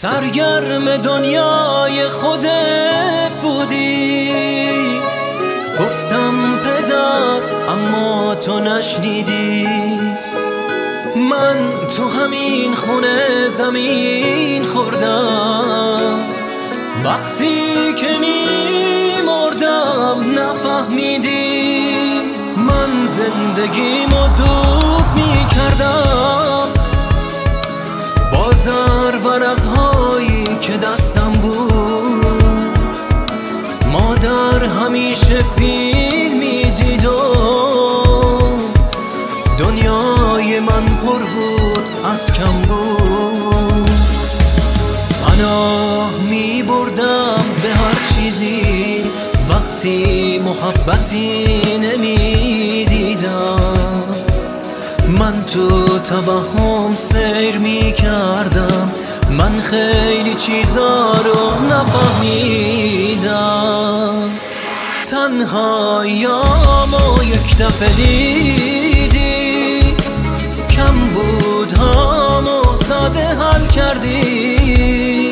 سرگرم دنیای خودت بودی. گفتم پدر اما تو نشنیدی. من تو همین خونه زمین خوردم. وقتی که می مردم نفهمیدی. من زندگیمو می کردم بازار ورقهایی همیشه فیلم می دید و دنیای من پر بود از کم بود. پناه می بردم به هر چیزی وقتی محبتی نمی دیدم. من تو توهم سیر می کردم من خیلی چیزا رو نفهمیدم. تنهایامو یک دفعه دیدی. کم بودهامو ساده حل کردی.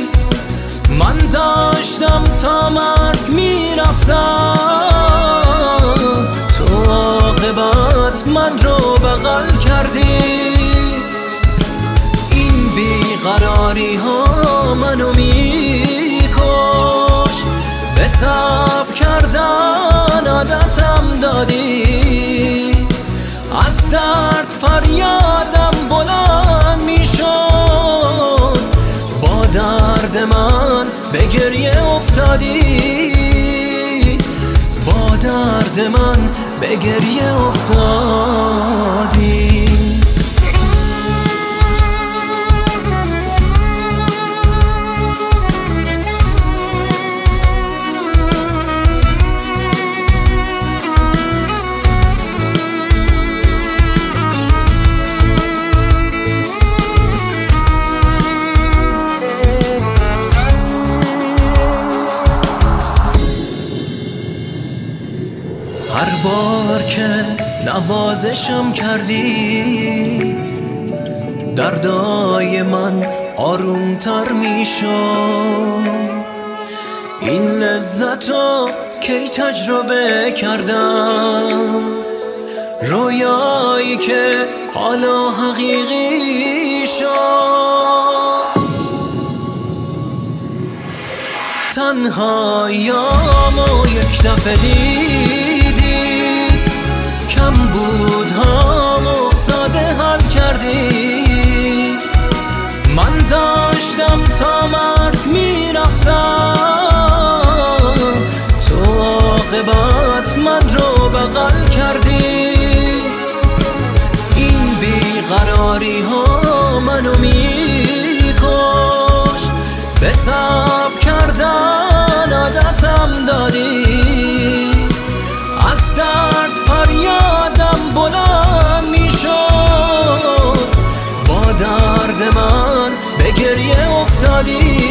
من داشتم تا مرگ می‌رفتم. تو عاقبت من رو بغل کردی. این بیقراری ها منو میکش عادتم دادی از درد فریادم بلند می‌شد. با درد من به گریه افتادی. با درد من به گریه افتادی هر بار که نوازشم کردی دردای من آرومتر می‌شد. این لذتو کی تجربه کردم؟ رویایی که حالا حقیقی شد. تنهایامو یک دفعه داشتم تا مرگ می‌رفتم. تو عاقبت من رو بغل کردی. این بیقراری ها منو میکش. به گریه